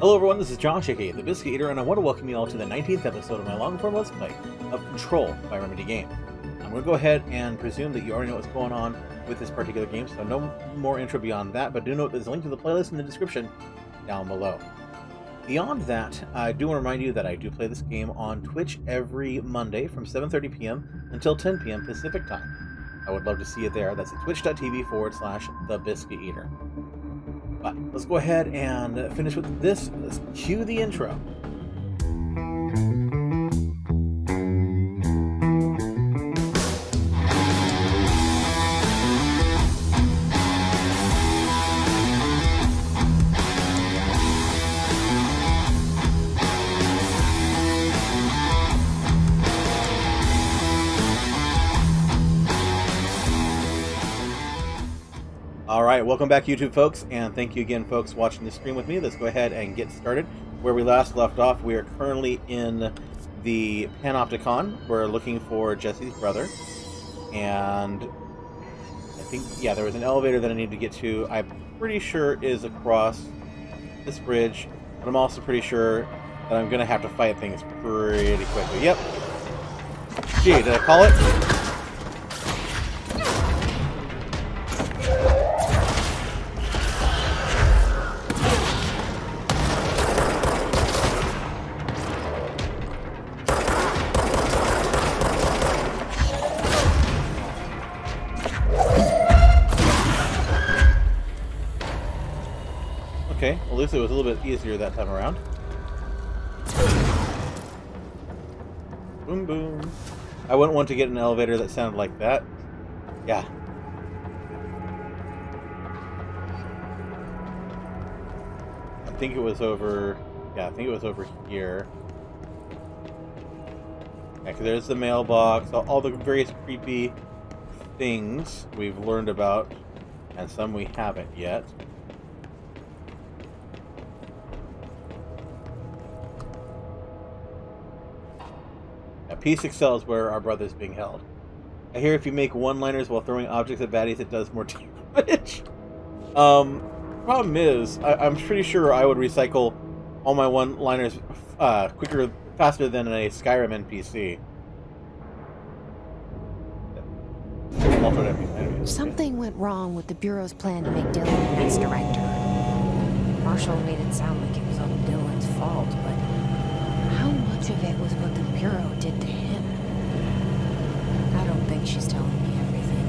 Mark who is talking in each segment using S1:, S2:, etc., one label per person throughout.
S1: Hello everyone, this is Josh, aka The Biscuit Eater, and I want to welcome you all to the 19th episode of my long-form Let's Play of Control by Remedy Game. I'm going to go ahead and presume that you already know what's going on with this particular game, so no more intro beyond that, but do note there's a link to the playlist in the description down below. Beyond that, I do want to remind you that I do play this game on Twitch every Monday from 7.30 p.m. until 10 p.m. Pacific Time. I would love to see you there. That's at twitch.tv forward slash The Biscuit Eater. But let's go ahead and finish with this. Let's cue the intro. Welcome back, YouTube folks, and thank you again, folks, watching the stream with me. Let's go ahead and get started. Where we last left off, we are currently in the Panopticon. We're looking for Jesse's brother, and I think, yeah, there was an elevator that I need to get to. I'm pretty sure is across this bridge, but I'm also pretty sure that I'm going to have to fight things pretty quickly. Yep. Gee, did I call it? Least it was a little bit easier that time around. Boom, boom. I wouldn't want to get an elevator that sounded like that. Yeah. I think it was over... Yeah, I think it was over here. Yeah, there's the mailbox, all, all the various creepy things we've learned about, and some we haven't yet. Yeah, P6L is where our brother's being held. I hear if you make one-liners while throwing objects at baddies, it does more damage. um, problem is, I, I'm pretty sure I would recycle all my one-liners uh, quicker, faster than a Skyrim NPC.
S2: Something went wrong with the Bureau's plan to make Dylan the next director. Marshall made it sound like it was all Dylan's fault, but much of it was what the Bureau did to him? I don't think she's telling me everything.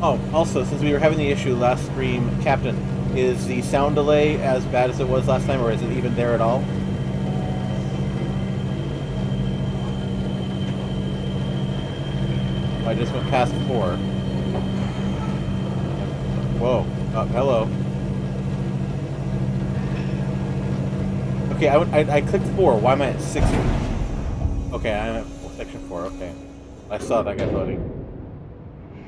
S1: Oh, also, since we were having the issue last stream, Captain, is the sound delay as bad as it was last time, or is it even there at all? I just went past four. Whoa. Uh, hello. Okay, I, I, I clicked four. Why am I at six? Okay, I'm at section four. Okay. I saw that guy floating.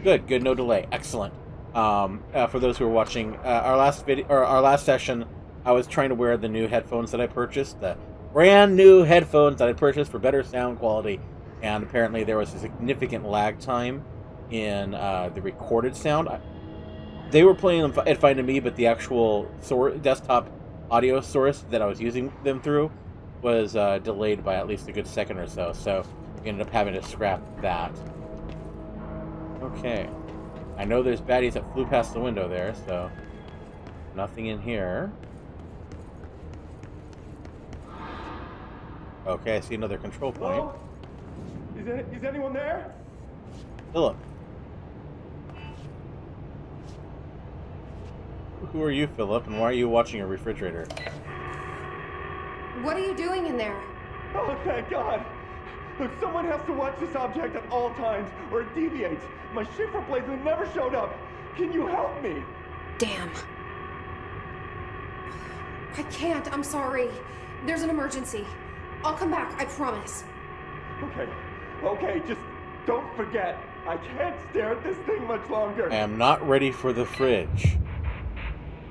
S1: Good, good, no delay. Excellent. Um, uh, for those who are watching, uh, our last video or our last session, I was trying to wear the new headphones that I purchased, the brand new headphones that I purchased for better sound quality, and apparently there was a significant lag time in uh, the recorded sound. I, they were playing them at fine to me, but the actual desktop audio source that I was using them through was uh, delayed by at least a good second or so. So we ended up having to scrap that. Okay. I know there's baddies that flew past the window there, so nothing in here. Okay, I see another control point.
S3: Hello? Is, any, anyone there?
S1: Philip. Who are you, Philip, and why are you watching a refrigerator?
S4: What are you doing in there?
S3: Oh, thank God. Look, someone has to watch this object at all times, or it deviates. My shifter blades have never showed up. Can you help me?
S4: Damn. I can't. I'm sorry. There's an emergency. I'll come back. I promise.
S3: Okay, okay, just don't forget. I can't stare at this thing much longer.
S1: I am not ready for the fridge.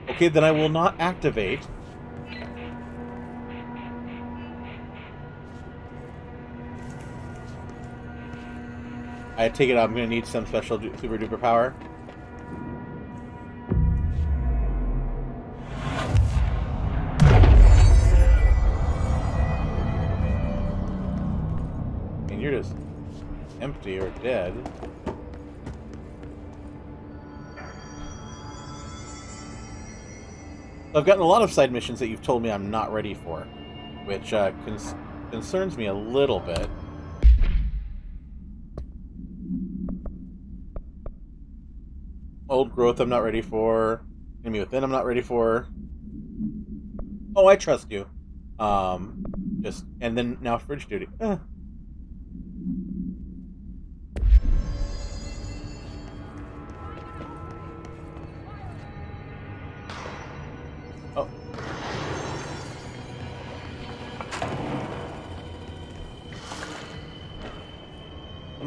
S1: Okay, then I will not activate. I take it I'm going to need some special super duper power. And you're just empty or dead. I've gotten a lot of side missions that you've told me I'm not ready for, which uh, cons concerns me a little bit. Old growth I'm not ready for. Enemy within I'm not ready for. Oh, I trust you. Um, just and then now fridge duty. Eh.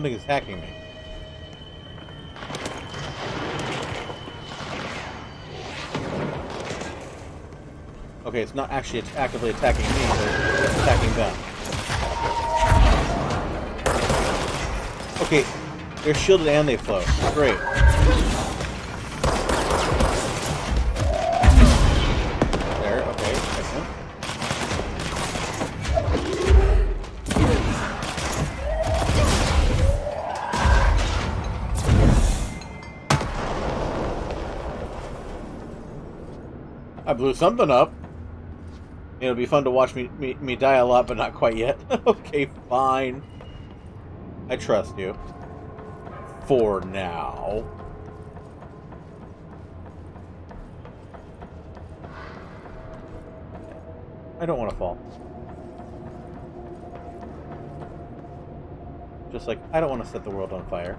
S1: Something is hacking me. Okay, it's not actually actively attacking me, but it's attacking them. Okay, they're shielded and they float. Great. Blew something up. It'll be fun to watch me, me, me die a lot, but not quite yet. okay, fine. I trust you. For now. I don't want to fall. Just like, I don't want to set the world on fire.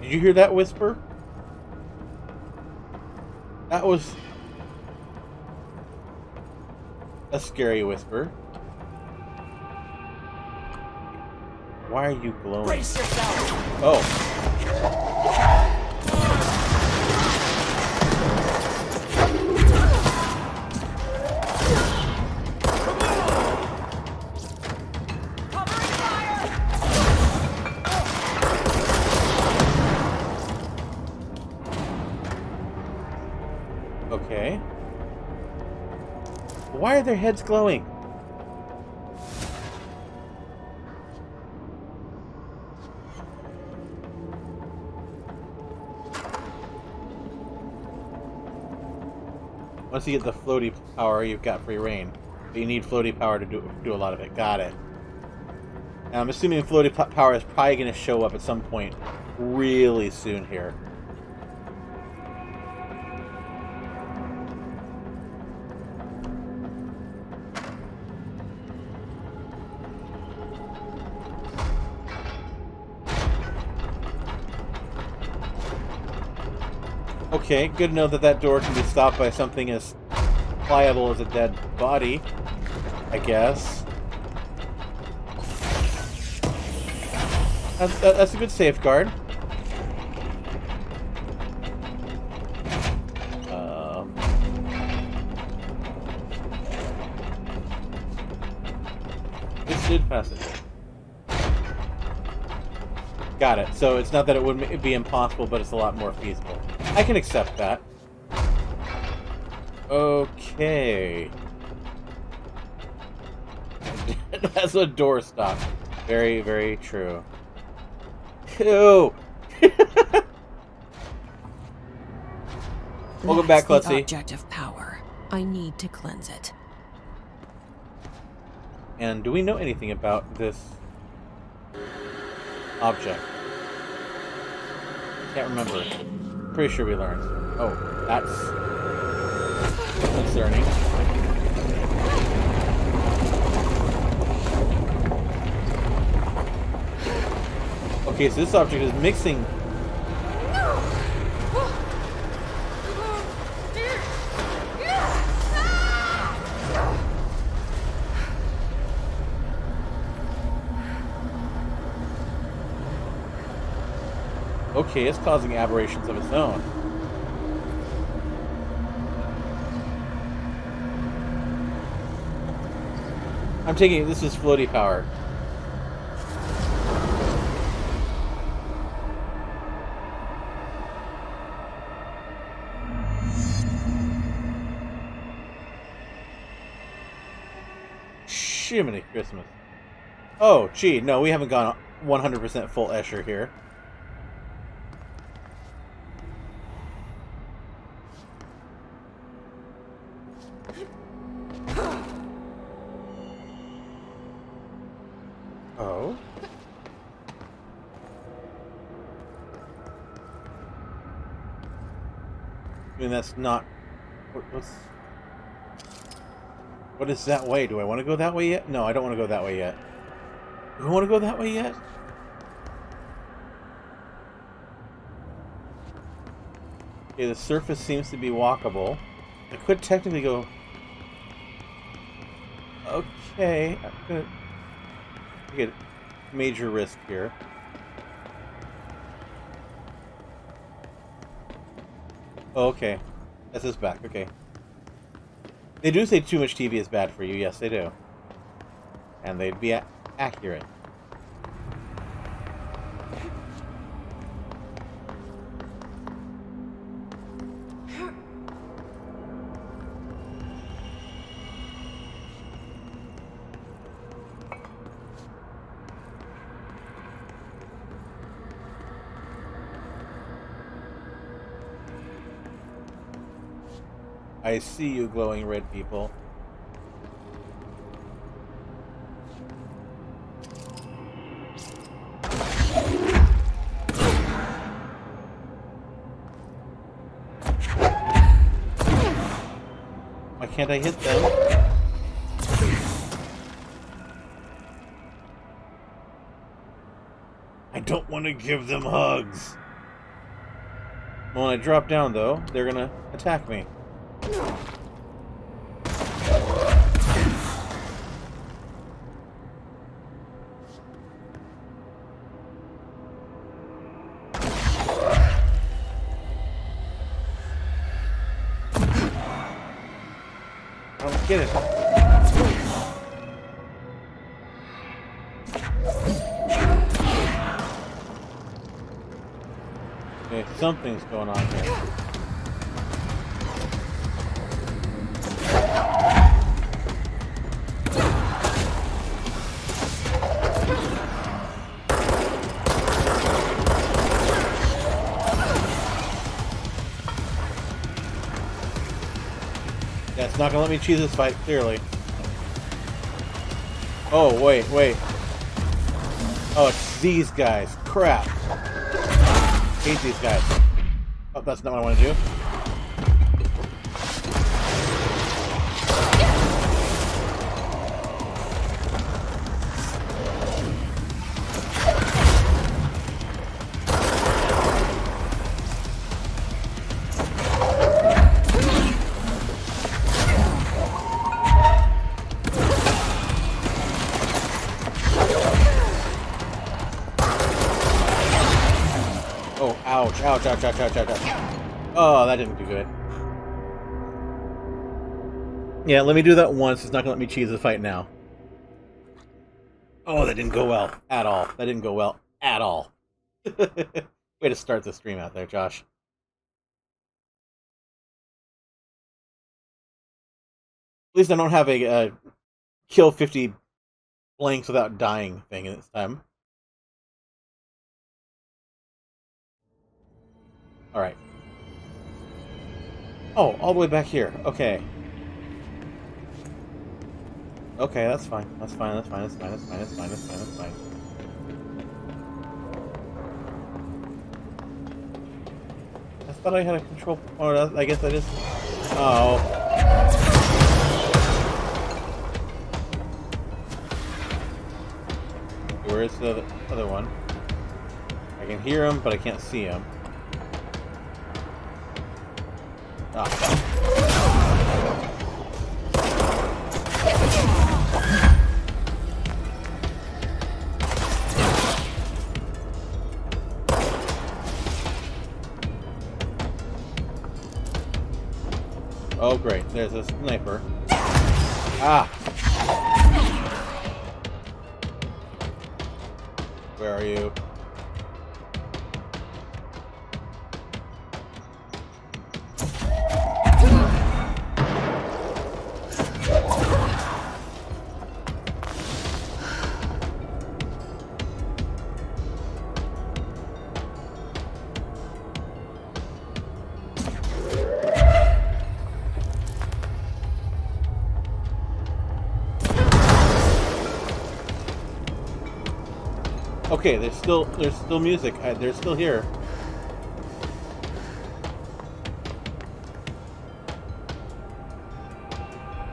S1: Did you hear that whisper? That was a scary whisper. Why are you glowing? Oh. Their heads glowing? Once you get the floaty power, you've got free reign. But you need floaty power to do, do a lot of it. Got it. I'm assuming floaty power is probably going to show up at some point really soon here. Okay, good to know that that door can be stopped by something as pliable as a dead body, I guess. That's, that, that's a good safeguard. Um, this did pass it. Got it. So it's not that it would be impossible, but it's a lot more feasible. I can accept that. Okay. That's a doorstop. Very, very true. Ew. Welcome back, Klutzy.
S5: object of power. I need to cleanse it.
S1: And do we know anything about this object? Can't remember. Pretty sure we learned. Oh, that's concerning. Okay, so this object is mixing. Okay, it's causing aberrations of its own. I'm taking this is floaty power. Jiminy Christmas. Oh, gee, no, we haven't gone 100% full Escher here. That's not... What, what's... What is that way? Do I want to go that way yet? No, I don't want to go that way yet. Do I want to go that way yet? Okay, the surface seems to be walkable. I could technically go... Okay, I'm gonna get major risk here. Oh, okay. This is back, okay. They do say too much TV is bad for you, yes they do. And they'd be accurate. I see you glowing red people. Why can't I hit them? I don't want to give them hugs. When I drop down, though, they're gonna attack me. I gonna let me choose this fight, clearly. Oh, wait, wait. Oh, it's these guys. Crap. Hate these guys. Oh, that's not what I want to do. Ouch, ouch, ouch, ouch, ouch, ouch. Oh, that didn't do good. Yeah, let me do that once. It's not gonna let me cheese the fight now. Oh, that didn't go well at all. That didn't go well at all. Way to start the stream out there, Josh. At least I don't have a uh, kill 50 blanks without dying thing this time. Alright. Oh, all the way back here. Okay. Okay, that's fine. That's fine, that's fine, that's fine, that's fine, that's fine, that's fine, that's fine. I thought I had a control... Oh, I guess that is... Oh. Where is the other one? I can hear him, but I can't see him. Oh great, there's a sniper. Ah! Where are you? Okay, there's still there's still music. I, they're still here.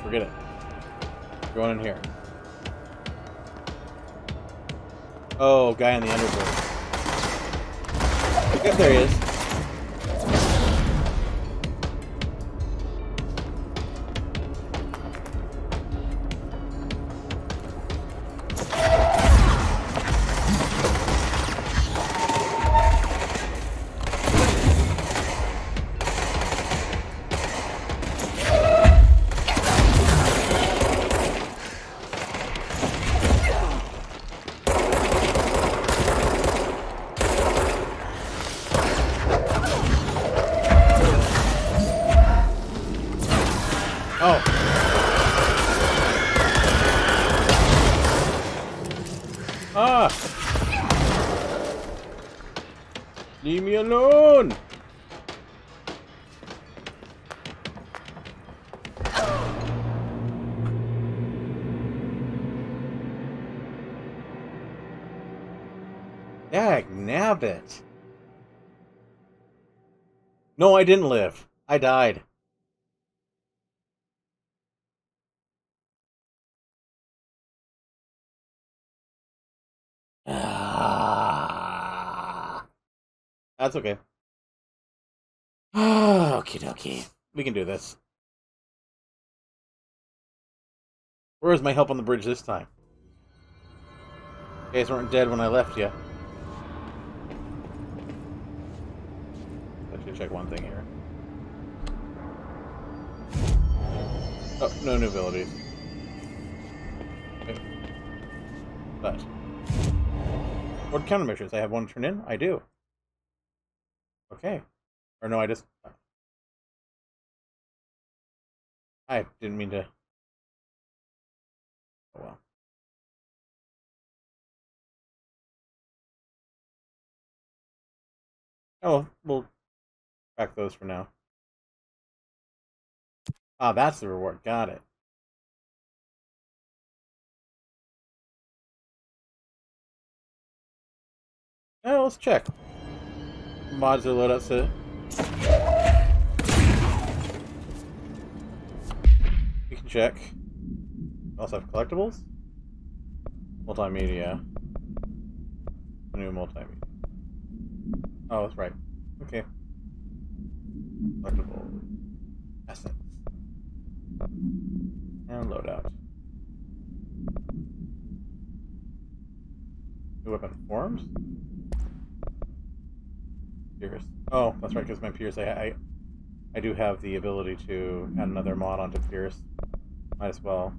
S1: Forget it. Going in here. Oh, guy on the undergrowth. Yep, there he is. No, I didn't live. I died. That's okay. Okie dokie. We can do this. Where is my help on the bridge this time? You guys weren't dead when I left you. Check one thing here. Oh, no new abilities. Okay. But what countermeasures? I have one turn in? I do. Okay. Or no, I just... I didn't mean to... Oh well. Oh, we'll track those for now. Ah, that's the reward. Got it. Oh, let's check. Mods are loadouts to. We can check. Also have collectibles. Multimedia. New multimedia. Oh, that's right. Okay. Collectible. Assets. And loadout. New weapon forms. Pierce. Oh, that's right, because my Pierce, I, I, I do have the ability to add another mod onto Pierce. Might as well.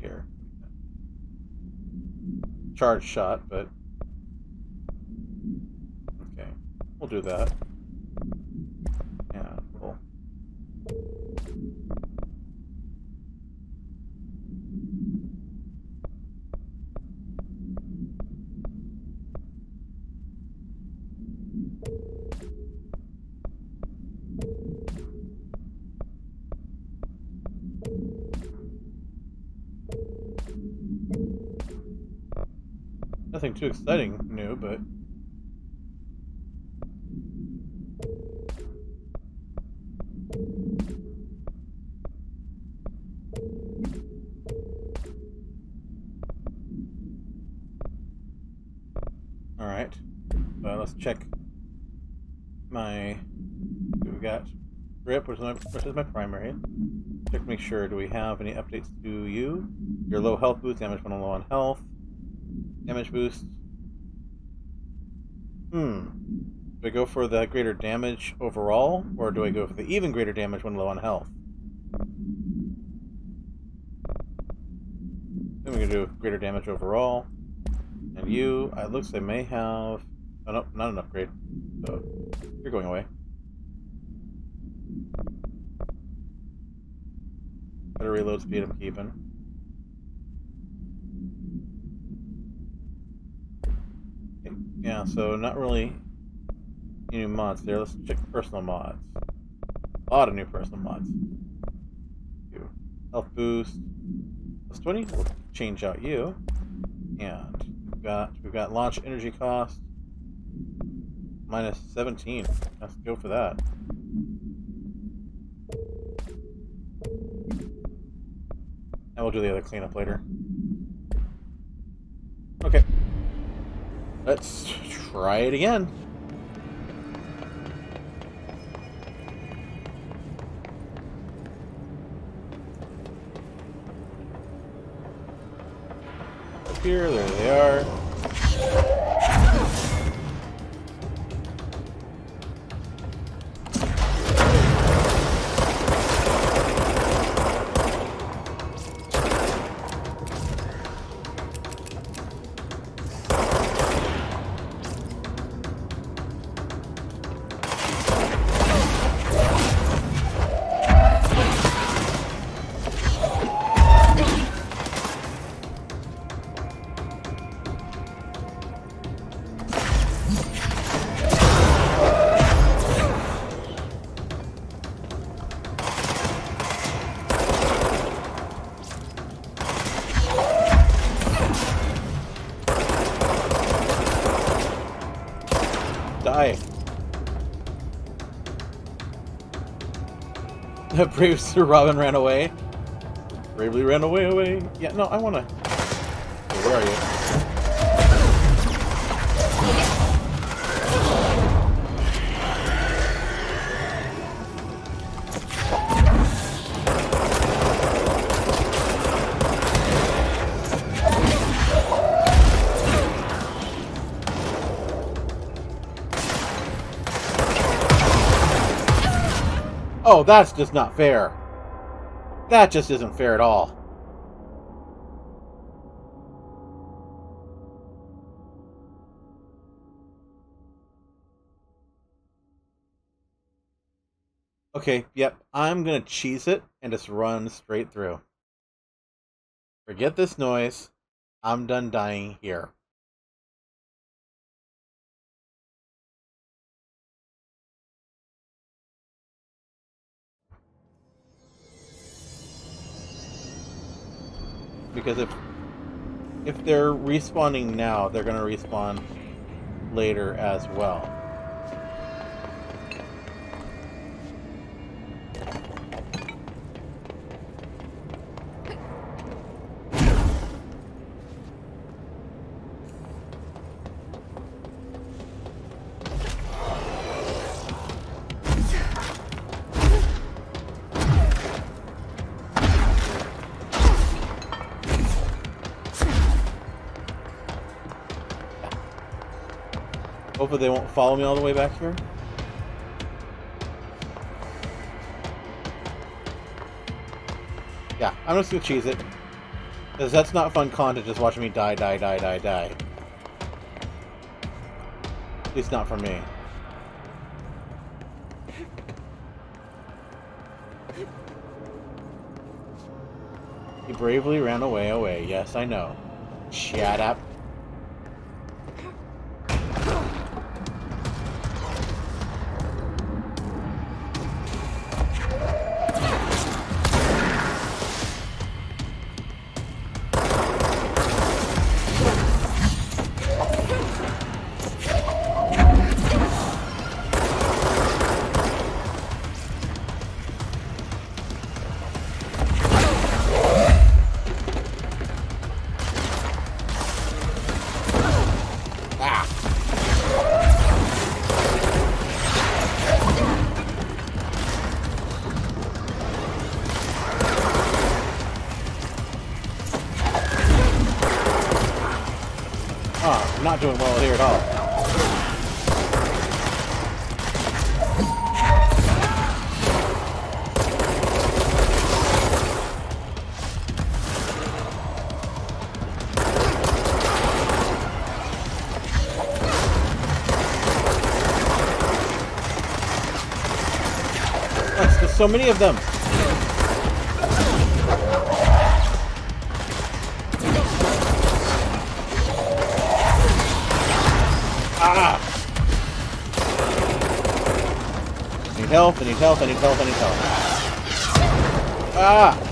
S1: Here. Charge shot, but... Okay. We'll do that. Nothing too exciting new, but all right. Well, let's check my. We got grip, which is my, which is my primary. Check, to make sure. Do we have any updates to you? Your low health boost, damage when low on health. Damage boost. Hmm. Do I go for the greater damage overall, or do I go for the even greater damage when low on health? Then we can do greater damage overall. And you, it looks like may have... Oh, no, not an upgrade. So, you're going away. Better reload speed I'm keeping. Yeah, so not really any new mods there. Let's check personal mods. A lot of new personal mods. Health boost. Plus 20. We'll change out you. And we've got we've got launch energy cost minus 17. Let's go for that. And we'll do the other cleanup later. Okay. Let's try it again. Up here. There they are. Brave Sir Robin ran away. Bravely ran away, away. Yeah, no, I wanna... Okay, That's just not fair. That just isn't fair at all. Okay, yep, I'm gonna cheese it and just run straight through. Forget this noise. I'm done dying here. Because if if they're respawning now, they're gonna respawn later as well. Hopefully they won't follow me all the way back here. Yeah, I'm just gonna cheese it. Because that's not fun content just watching me die, die, die, die, die. At least not for me. He bravely ran away, away. Yes, I know. Shut up. Doing well here at all. So many of them. health, I need health, I need health, I need health. Ah!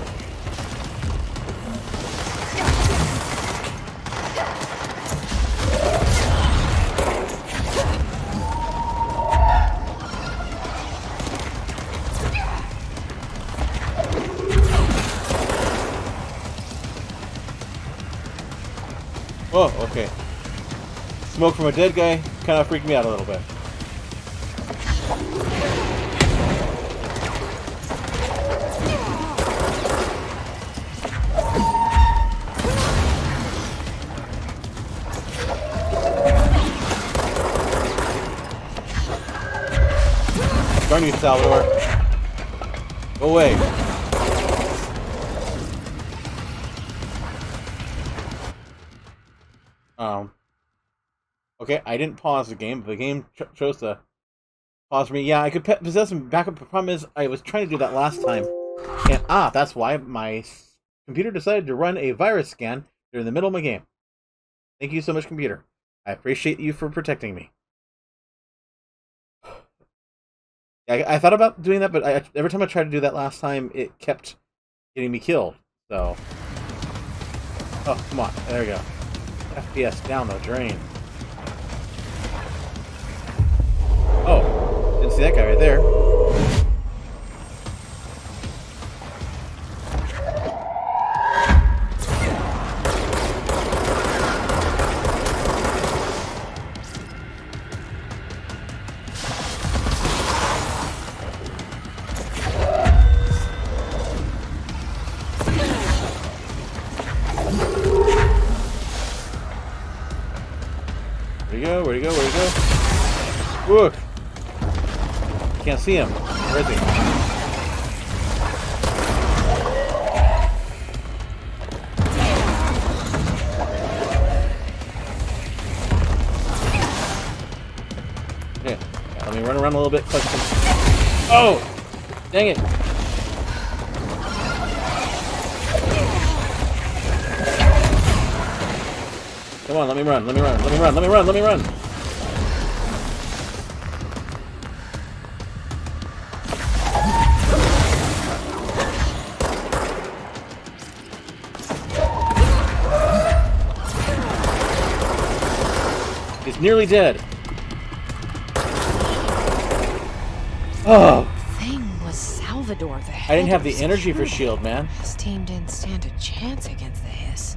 S1: Oh. okay. Smoke from a dead guy kind of freaked me out a little bit. Darn you, Salvador. Go away. Um. Okay, I didn't pause the game, but the game ch chose to pause for me. Yeah, I could possess some backup. The problem is, I was trying to do that last time. And, ah, that's why my computer decided to run a virus scan during the middle of my game. Thank you so much, computer. I appreciate you for protecting me. I, I thought about doing that, but I, every time I tried to do that last time, it kept getting me killed. So, oh come on, there we go. FPS down the drain. Oh, didn't see that guy right there. Look! Can't see him. Where is he? Okay, let me run around a little bit. Oh! Dang it! Come on, let me run, let me run, let me run, let me run, let me run! He's nearly dead. Oh,
S2: Thing was Salvador the
S1: I didn't have the energy for shield, man.
S2: This team didn't stand a chance against the Hiss.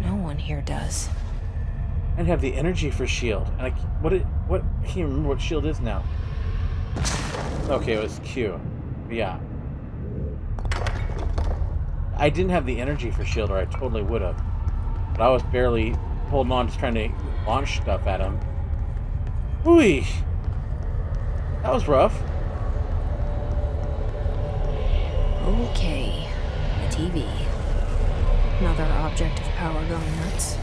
S2: No one here does.
S1: I didn't have the energy for shield. And I, what it, what, I can't remember what shield is now. Okay, it was Q. Yeah. I didn't have the energy for shield, or I totally would have. But I was barely holding on, just trying to launch stuff at him. Ooh, that was rough.
S2: Okay, the TV. Another object of power going nuts.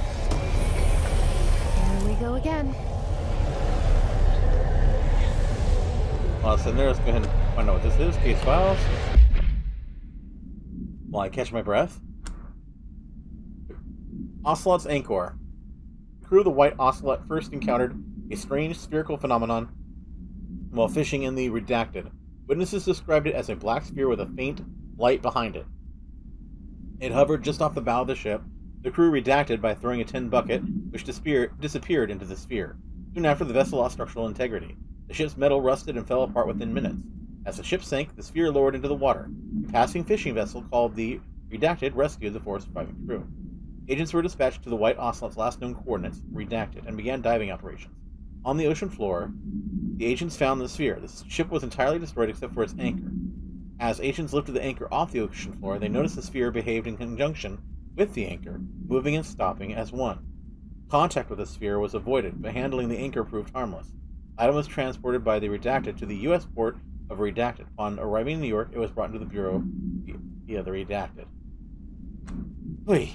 S2: Here we go again.
S1: While I was sitting there, let's go ahead and find out what this is. Case files. While I catch my breath. Ocelot's Anchor. Crew of the White Ocelot first encountered a strange spherical phenomenon while fishing in the Redacted. Witnesses described it as a black sphere with a faint light behind it. It hovered just off the bow of the ship. The crew redacted by throwing a tin bucket, which disappear- disappeared into the sphere. Soon after, the vessel lost structural integrity. The ship's metal rusted and fell apart within minutes. As the ship sank, the sphere lowered into the water. A passing fishing vessel called the Redacted rescued the four surviving crew. Agents were dispatched to the White Ocelot's last known coordinates, Redacted, and began diving operations. On the ocean floor, the agents found the sphere. The ship was entirely destroyed except for its anchor. As agents lifted the anchor off the ocean floor, they noticed the sphere behaved in conjunction with the anchor, moving and stopping as one. Contact with the sphere was avoided, but handling the anchor proved harmless. Item was transported by the Redacted to the U.S. port of Redacted. Upon arriving in New York, it was brought into the Bureau via the Redacted. Wait.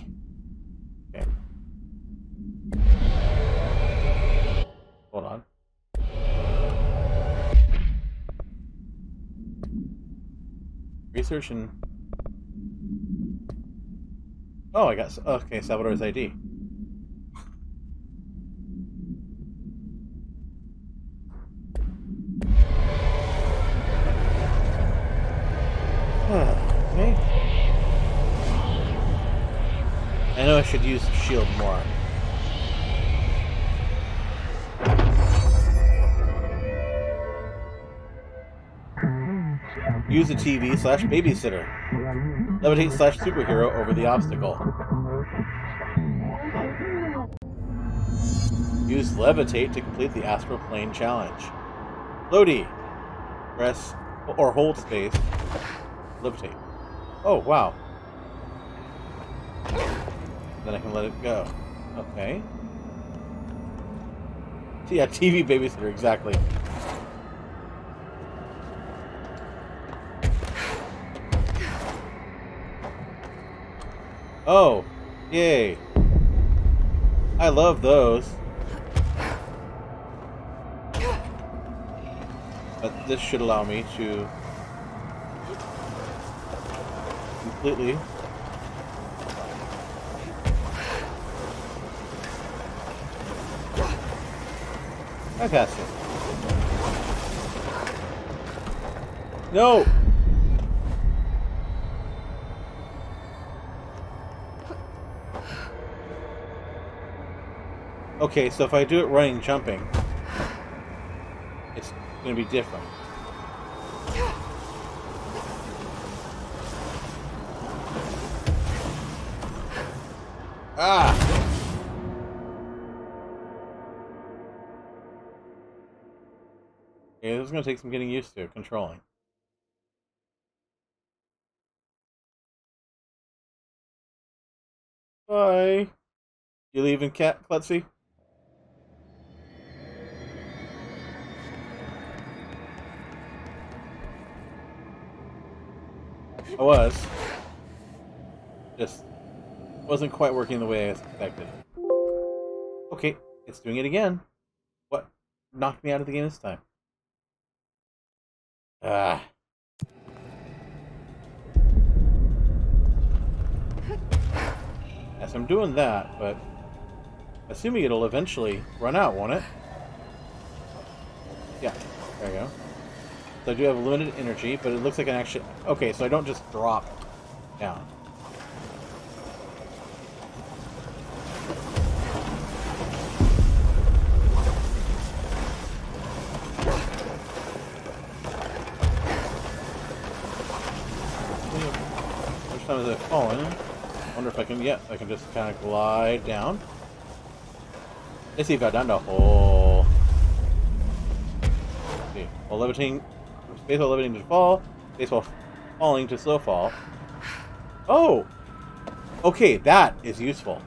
S1: Hold on. Research and. Oh, I got. Okay, Salvador's ID. okay. I know I should use shield more. Use the TV slash babysitter. Levitate slash superhero over the obstacle. Use levitate to complete the astral plane challenge. Lodi. Press or hold space. Levitate. Oh, wow. Then I can let it go. Okay. Yeah, TV babysitter, exactly. Oh, yay. I love those. But this should allow me to completely I it. No! Okay, so if I do it running jumping, it's going to be different. Ah! Okay, this is going to take some getting used to, controlling. Bye. You leaving, Cat Klutzy? I was. Just wasn't quite working the way I expected. Okay, it's doing it again. What knocked me out of the game this time? Ah. Yes, I'm doing that, but assuming it'll eventually run out, won't it? Yeah, there you go. So I do have limited energy, but it looks like an actually... Okay, so I don't just drop down. Which time is it oh, falling? I wonder if I can... Yeah, I can just kind of glide down. Let's see if I've done the whole... see. While levitating... While levitating to fall. Baseball falling to slow fall. Oh! Okay, that is useful.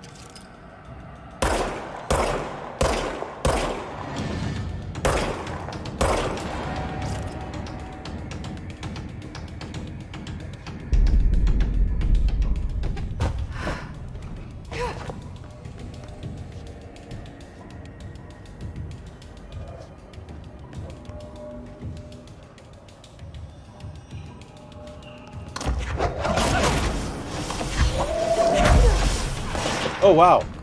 S1: Wow.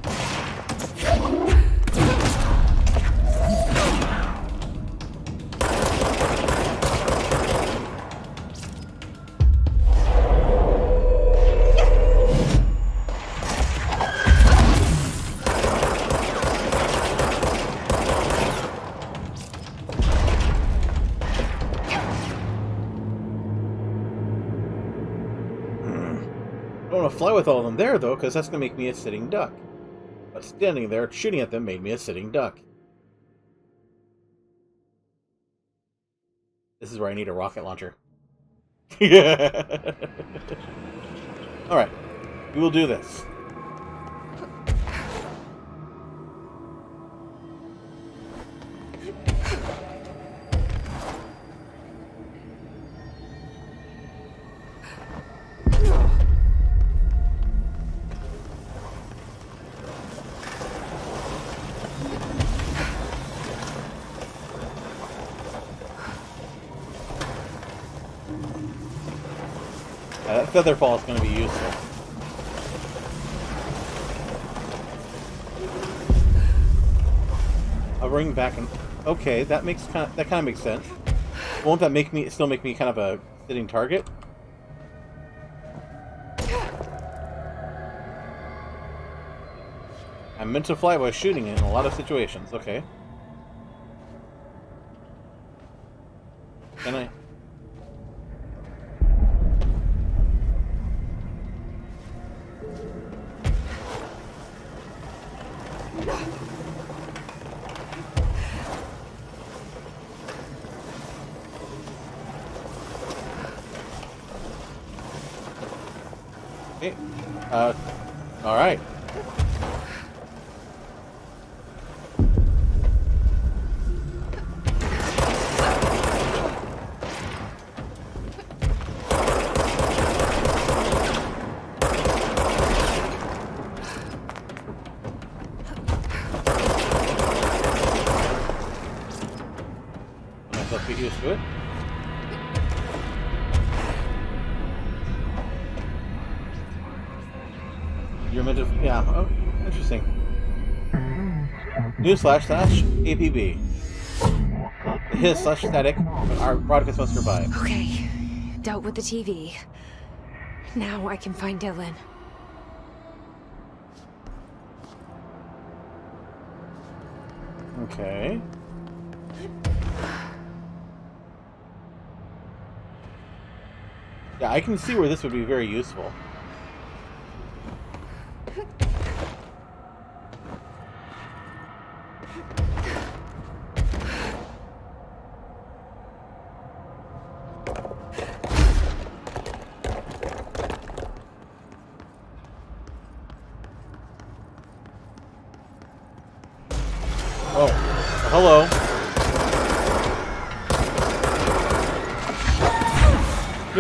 S1: There, though, because that's going to make me a sitting duck. But standing there, shooting at them, made me a sitting duck. This is where I need a rocket launcher. Yeah. Alright. We will do this. Uh, that fall is going to be useful. Hovering back and okay, that makes kind of, that kind of makes sense. Won't that make me still make me kind of a sitting target? I'm meant to fly while shooting in a lot of situations. Okay. New slash slash APB. His slash static. Our broadcast must survive.
S2: Okay, dealt with the TV. Now I can find Dylan.
S1: Okay. Yeah, I can see where this would be very useful.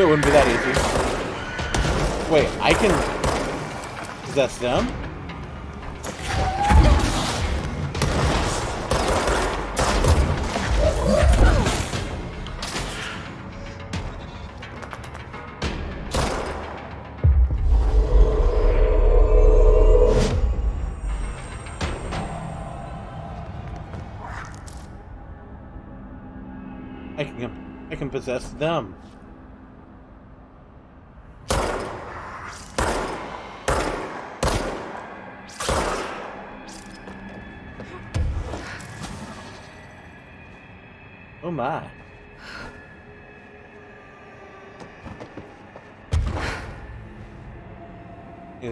S1: It wouldn't be that easy. Wait, I can possess them? I can I can possess them.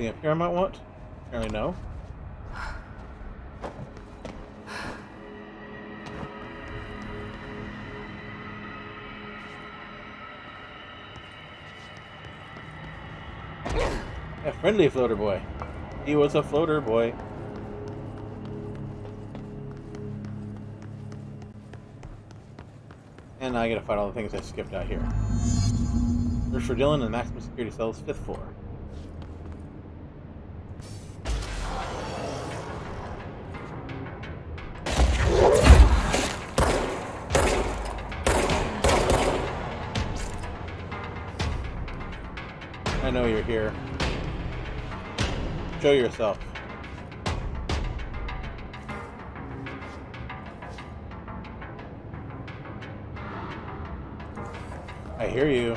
S1: Anything up here I might want? Apparently no. A friendly floater boy. He was a floater boy. And I gotta fight all the things I skipped out here. Search for Dylan in the maximum security cells, fifth floor. Here. Show yourself. I hear you.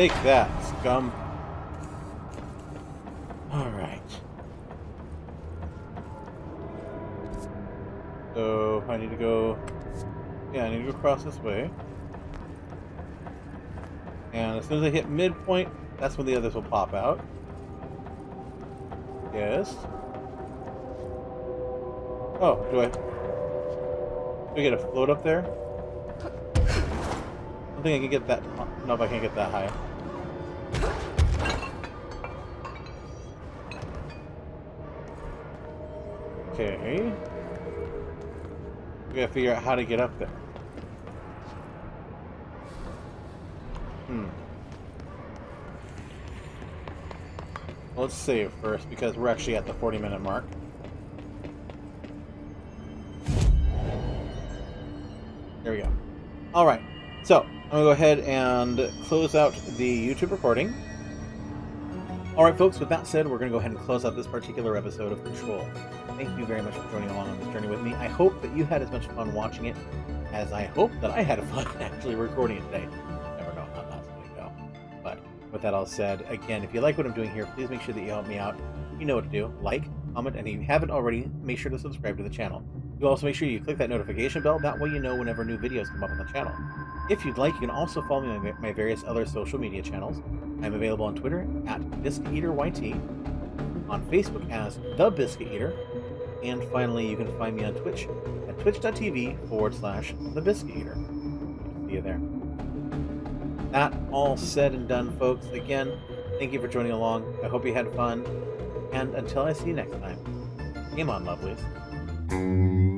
S1: Take that, scum. Alright. So, I need to go... Yeah, I need to go across this way. And as soon as I hit midpoint, that's when the others will pop out. Yes. Oh, do I... Do I get a float up there? I don't think I can get that... No, I can't get that high. Gotta figure out how to get up there. Hmm. Let's save first because we're actually at the 40 minute mark. There we go. Alright, so I'm gonna go ahead and close out the YouTube recording. Alright folks, with that said, we're gonna go ahead and close out this particular episode of Control. Thank you very much for joining along on this journey with me. I hope that you had as much fun watching it as I hope that I had fun actually recording it today. Never know how that's gonna go. But with that all said, again, if you like what I'm doing here, please make sure that you help me out. You know what to do. Like, comment, and if you haven't already, make sure to subscribe to the channel. You also make sure you click that notification bell, that way you know whenever new videos come up on the channel. If you'd like, you can also follow me on my various other social media channels. I'm available on Twitter at BiscuitEaterYT, on Facebook as The Biscuit Eater, and finally, you can find me on Twitch at twitch.tv forward slash The Biscuit Eater. See you there. That all said and done, folks. Again, thank you for joining along. I hope you had fun. And until I see you next time, game on, lovelies.